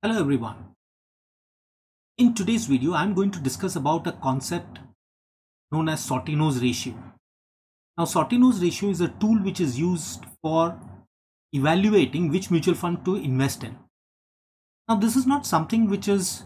Hello everyone. In today's video, I'm going to discuss about a concept known as Sortino's ratio. Now, Sortino's ratio is a tool which is used for evaluating which mutual fund to invest in. Now, this is not something which is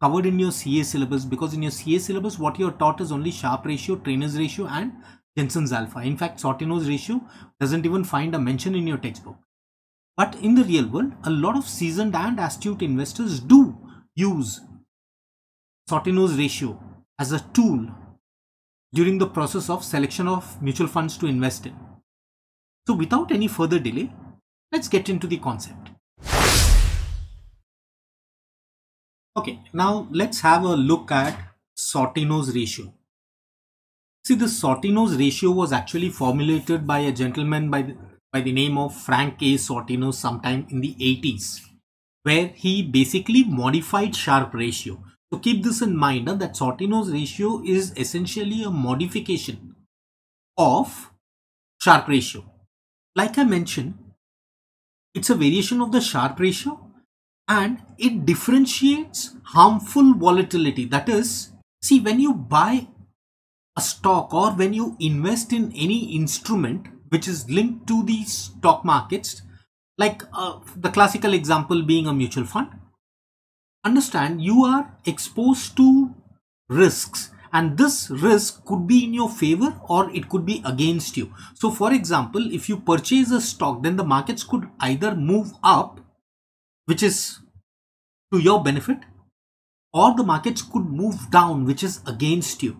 covered in your CA syllabus because in your CA syllabus, what you're taught is only Sharpe ratio, Treynor's ratio, and Jensen's alpha. In fact, Sortino's ratio doesn't even find a mention in your textbook. But in the real world, a lot of seasoned and astute investors do use Sortino's ratio as a tool during the process of selection of mutual funds to invest in. So without any further delay, let's get into the concept. Okay, now let's have a look at Sortino's ratio. See, the Sortino's ratio was actually formulated by a gentleman by the, by the name of Frank A. Sortino sometime in the 80s, where he basically modified Sharpe ratio. So keep this in mind uh, that Sortino's ratio is essentially a modification of Sharpe ratio. Like I mentioned, it's a variation of the Sharpe ratio and it differentiates harmful volatility. That is, see when you buy a stock or when you invest in any instrument which is linked to the stock markets like uh, the classical example being a mutual fund. Understand you are exposed to risks and this risk could be in your favor or it could be against you. So for example if you purchase a stock then the markets could either move up which is to your benefit or the markets could move down which is against you.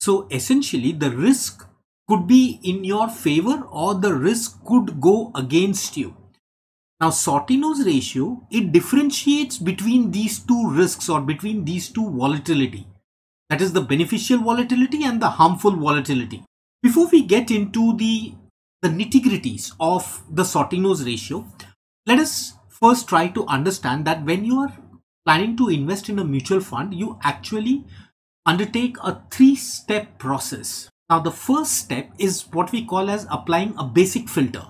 So essentially the risk could be in your favor or the risk could go against you. Now Sortino's ratio, it differentiates between these two risks or between these two volatility. That is the beneficial volatility and the harmful volatility. Before we get into the, the nitty-gritties of the Sortino's ratio, let us first try to understand that when you are planning to invest in a mutual fund, you actually undertake a three-step process. Now the first step is what we call as applying a basic filter.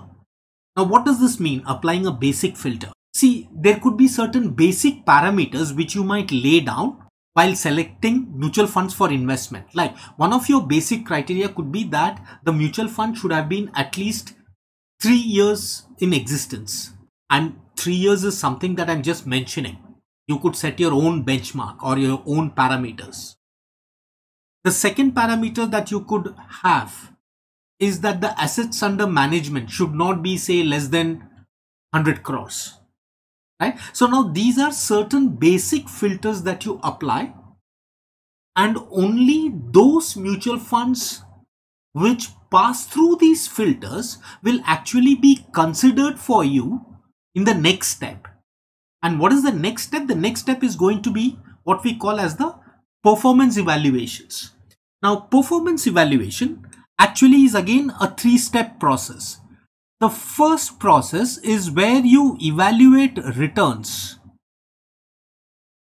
Now what does this mean applying a basic filter? See there could be certain basic parameters which you might lay down while selecting mutual funds for investment. Like one of your basic criteria could be that the mutual fund should have been at least three years in existence. And three years is something that I'm just mentioning. You could set your own benchmark or your own parameters. The second parameter that you could have is that the assets under management should not be say less than 100 crores. Right. So now these are certain basic filters that you apply and only those mutual funds which pass through these filters will actually be considered for you in the next step. And what is the next step? The next step is going to be what we call as the performance evaluations. Now performance evaluation actually is again a three-step process. The first process is where you evaluate returns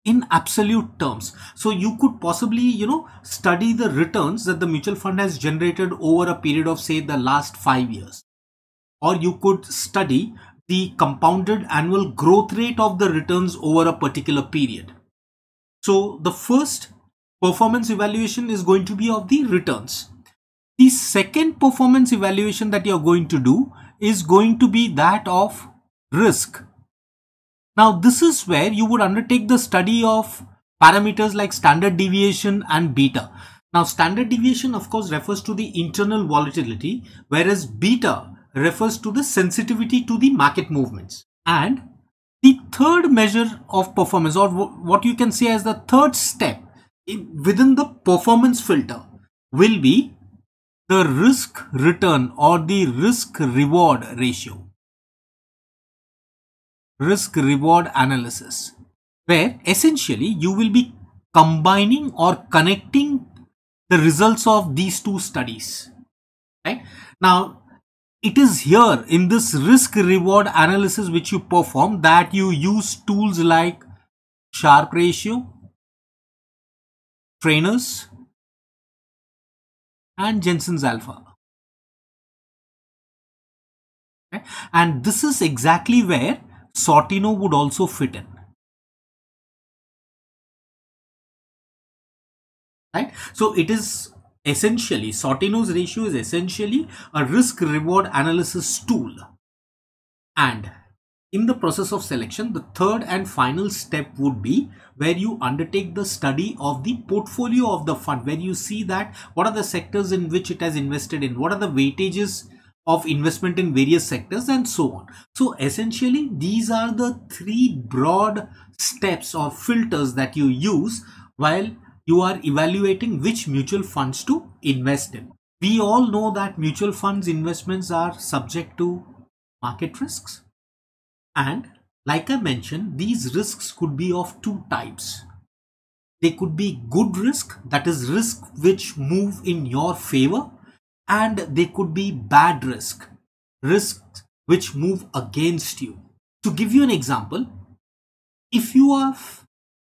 in absolute terms. So you could possibly, you know, study the returns that the mutual fund has generated over a period of say the last five years. Or you could study the compounded annual growth rate of the returns over a particular period. So the first performance evaluation is going to be of the returns. The second performance evaluation that you're going to do is going to be that of risk. Now this is where you would undertake the study of parameters like standard deviation and beta. Now standard deviation of course refers to the internal volatility whereas beta refers to the sensitivity to the market movements. And the third measure of performance or what you can say as the third step within the performance filter will be the risk return or the risk reward ratio. Risk reward analysis where essentially you will be combining or connecting the results of these two studies. Right? Now, it is here in this risk reward analysis which you perform that you use tools like Sharpe ratio, Treynor's, and Jensen's alpha. Okay. And this is exactly where Sortino would also fit in. Right? So it is essentially, Sortino's ratio is essentially a risk reward analysis tool. And in the process of selection, the third and final step would be where you undertake the study of the portfolio of the fund, where you see that what are the sectors in which it has invested in, what are the weightages of investment in various sectors and so on. So essentially these are the three broad steps or filters that you use while you are evaluating which mutual funds to invest in. We all know that mutual funds investments are subject to market risks and like I mentioned these risks could be of two types. They could be good risk that is risk which move in your favor and they could be bad risk, risks which move against you. To give you an example, if you have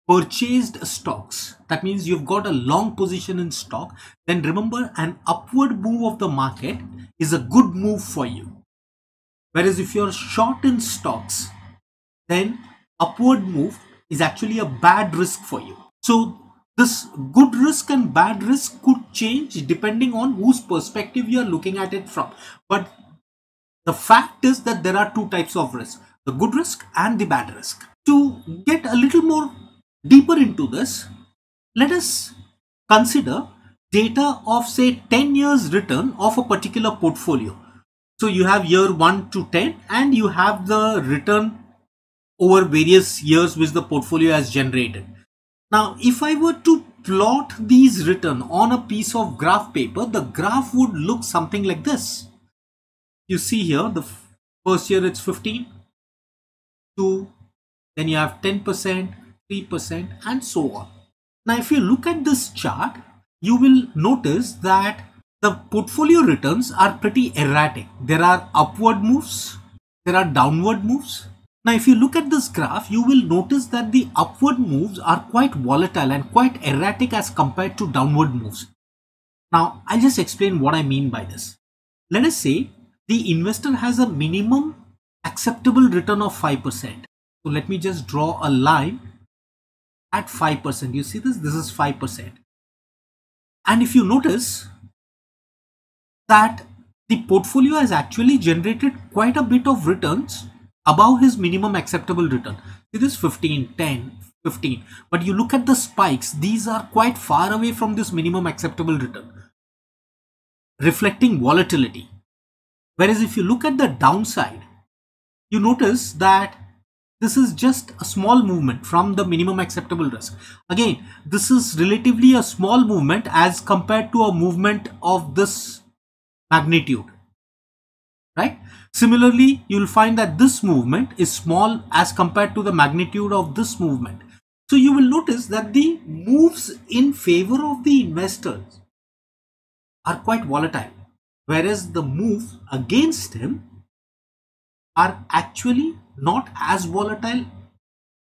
purchased stocks, that means you've got a long position in stock, then remember an upward move of the market is a good move for you. Whereas if you're short in stocks, then upward move is actually a bad risk for you. So this good risk and bad risk could change depending on whose perspective you are looking at it from. But the fact is that there are two types of risk, the good risk and the bad risk. To get a little more deeper into this, let us consider data of say 10 years return of a particular portfolio. So you have year 1 to 10 and you have the return over various years which the portfolio has generated. Now, if I were to plot these return on a piece of graph paper, the graph would look something like this. You see here, the first year it's 15, 2, then you have 10%, 3% and so on. Now, if you look at this chart, you will notice that the portfolio returns are pretty erratic. There are upward moves, there are downward moves, now if you look at this graph, you will notice that the upward moves are quite volatile and quite erratic as compared to downward moves. Now I'll just explain what I mean by this. Let us say the investor has a minimum acceptable return of 5%. So let me just draw a line at 5%. You see this? This is 5%. And if you notice that the portfolio has actually generated quite a bit of returns above his minimum acceptable return. See this 15, 10, 15. But you look at the spikes, these are quite far away from this minimum acceptable return, reflecting volatility. Whereas if you look at the downside, you notice that this is just a small movement from the minimum acceptable risk. Again, this is relatively a small movement as compared to a movement of this magnitude, right? Similarly, you'll find that this movement is small as compared to the magnitude of this movement. So you will notice that the moves in favor of the investors are quite volatile, whereas the moves against him are actually not as volatile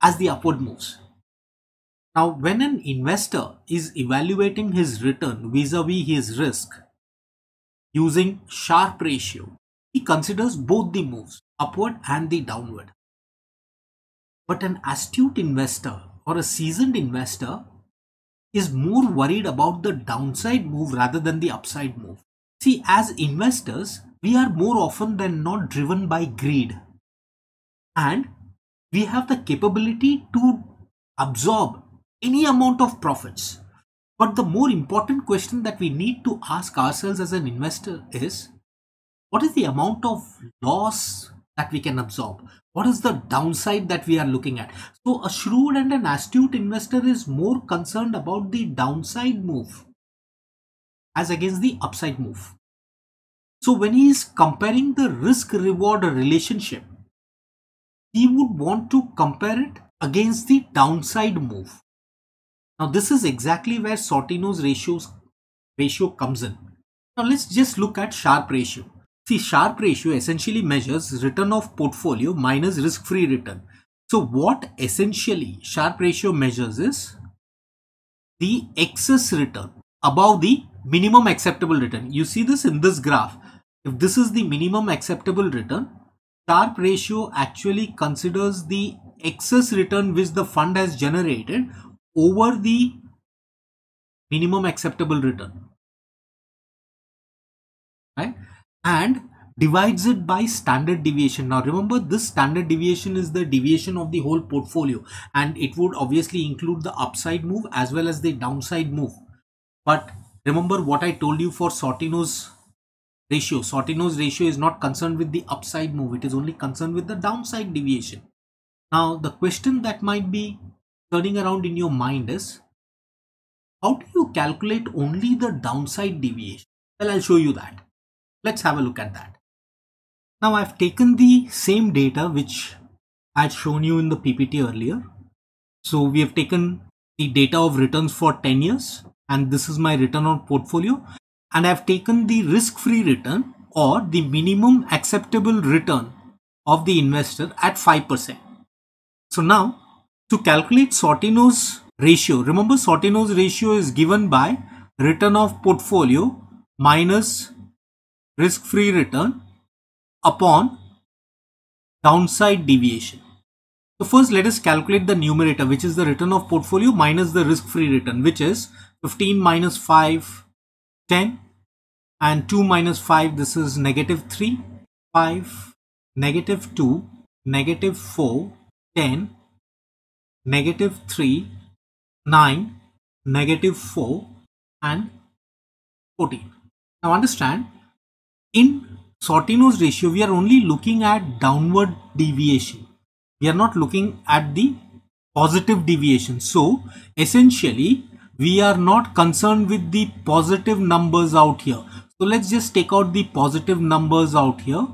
as the upward moves. Now, when an investor is evaluating his return vis-a-vis -vis his risk using Sharpe ratio, he considers both the moves, upward and the downward. But an astute investor or a seasoned investor is more worried about the downside move rather than the upside move. See, as investors, we are more often than not driven by greed. And we have the capability to absorb any amount of profits. But the more important question that we need to ask ourselves as an investor is what is the amount of loss that we can absorb? What is the downside that we are looking at? So a shrewd and an astute investor is more concerned about the downside move as against the upside move. So when he is comparing the risk reward relationship, he would want to compare it against the downside move. Now this is exactly where Sortino's ratios ratio comes in. Now let's just look at Sharpe ratio. See, Sharpe ratio essentially measures return of portfolio minus risk-free return. So what essentially Sharpe ratio measures is the excess return above the minimum acceptable return. You see this in this graph. If this is the minimum acceptable return, Sharpe ratio actually considers the excess return which the fund has generated over the minimum acceptable return right? And divides it by standard deviation. Now remember this standard deviation is the deviation of the whole portfolio and it would obviously include the upside move as well as the downside move. But remember what i told you for sortino's ratio. Sortino's ratio is not concerned with the upside move. It is only concerned with the downside deviation. Now the question that might be turning around in your mind is how do you calculate only the downside deviation well i'll show you that let's have a look at that now I've taken the same data which I had shown you in the PPT earlier. So we have taken the data of returns for 10 years and this is my return on portfolio and I've taken the risk-free return or the minimum acceptable return of the investor at 5%. So now to calculate Sortino's ratio, remember Sortino's ratio is given by return of portfolio minus risk-free return upon downside deviation. So first let us calculate the numerator which is the return of portfolio minus the risk-free return which is 15 minus 5 10 and 2 minus 5 this is negative 3 5 negative 2 negative 4 10 negative 3 9 negative 4 and 14 now understand in Sortino's ratio, we are only looking at downward deviation. We are not looking at the positive deviation. So essentially, we are not concerned with the positive numbers out here. So let's just take out the positive numbers out here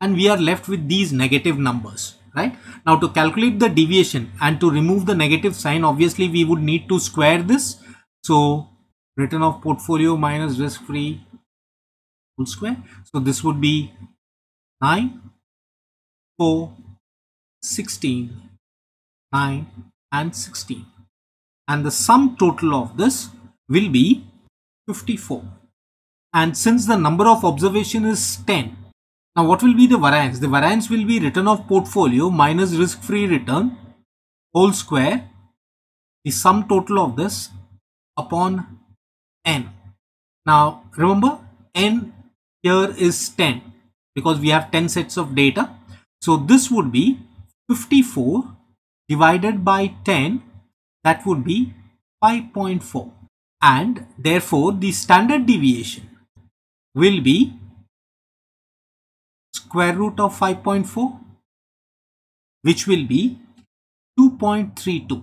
and we are left with these negative numbers, right? Now to calculate the deviation and to remove the negative sign, obviously we would need to square this. So return of portfolio minus risk free whole square. So this would be 9, 4, 16, 9 and 16. And the sum total of this will be 54. And since the number of observation is 10, now what will be the variance? The variance will be return of portfolio minus risk-free return whole square the sum total of this upon n. Now remember n here is 10 because we have 10 sets of data. So this would be 54 divided by 10 that would be 5.4 and therefore the standard deviation will be square root of 5.4 which will be 2.32.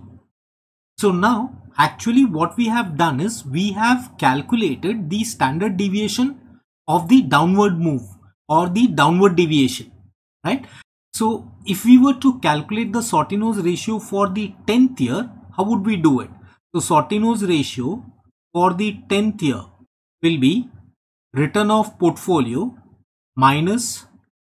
So now actually what we have done is we have calculated the standard deviation of the downward move or the downward deviation, right? So if we were to calculate the Sortino's ratio for the 10th year, how would we do it? So Sortino's ratio for the 10th year will be return of portfolio minus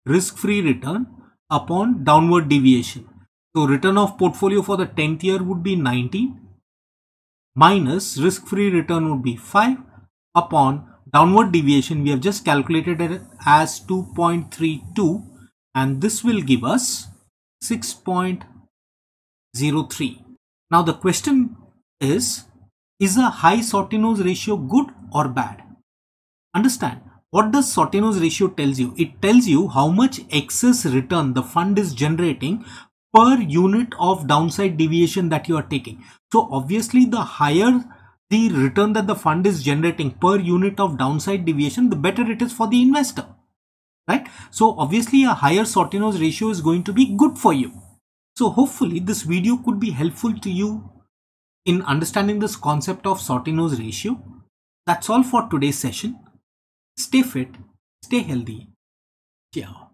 risk-free return upon downward deviation. So return of portfolio for the 10th year would be 19 minus risk-free return would be 5 upon downward deviation we have just calculated it as 2.32 and this will give us 6.03 now the question is is a high Sortino's ratio good or bad understand what does Sortino's ratio tells you it tells you how much excess return the fund is generating per unit of downside deviation that you are taking so obviously the higher the return that the fund is generating per unit of downside deviation, the better it is for the investor. Right? So obviously a higher Sortino's ratio is going to be good for you. So hopefully this video could be helpful to you in understanding this concept of Sortino's ratio. That's all for today's session. Stay fit, stay healthy. Ciao.